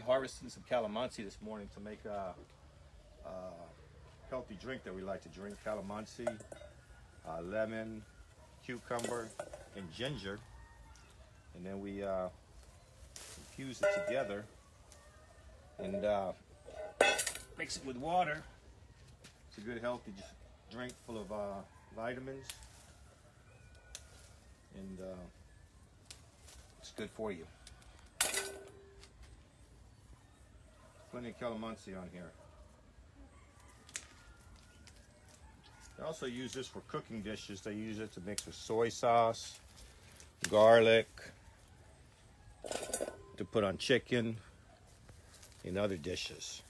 Harvesting some calamansi this morning to make a, a healthy drink that we like to drink. Calamansi, uh, lemon, cucumber, and ginger. And then we uh, infuse it together and uh, mix it with water. It's a good healthy drink full of uh, vitamins. And uh, it's good for you. Plenty of calamansi on here. They also use this for cooking dishes. They use it to mix with soy sauce, garlic, to put on chicken and other dishes.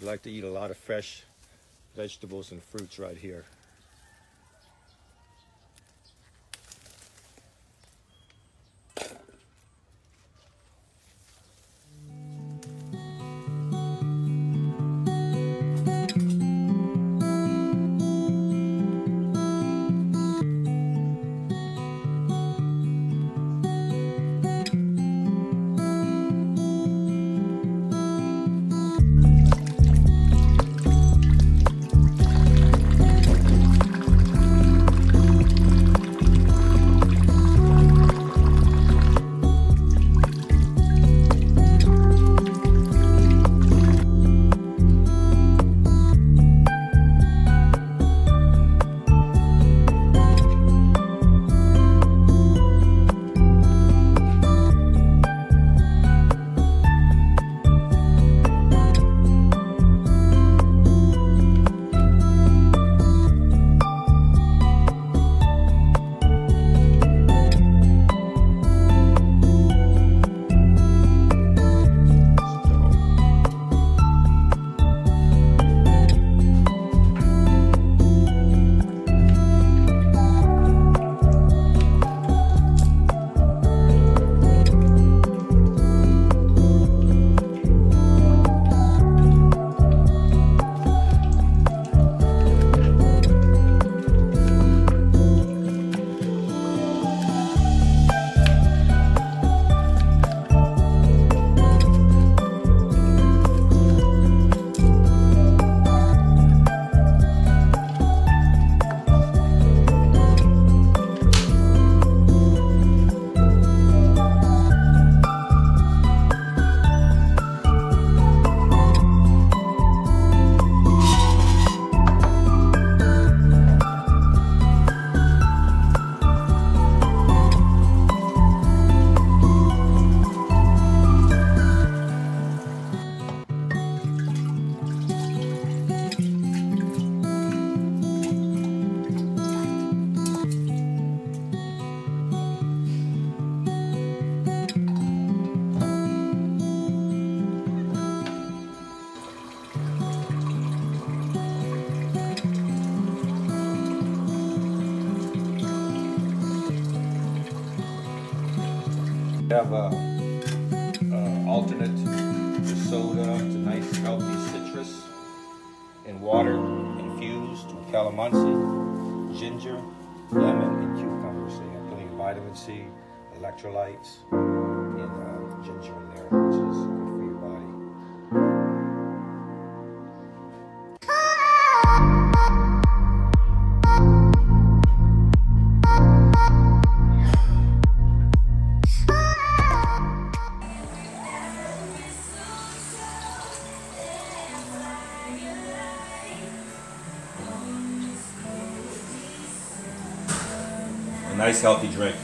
We like to eat a lot of fresh vegetables and fruits right here. Have a, a alternate to soda. A nice healthy citrus and water infused with calamansi, ginger, lemon, and cucumber. So you have plenty of vitamin C, electrolytes, A nice healthy drink.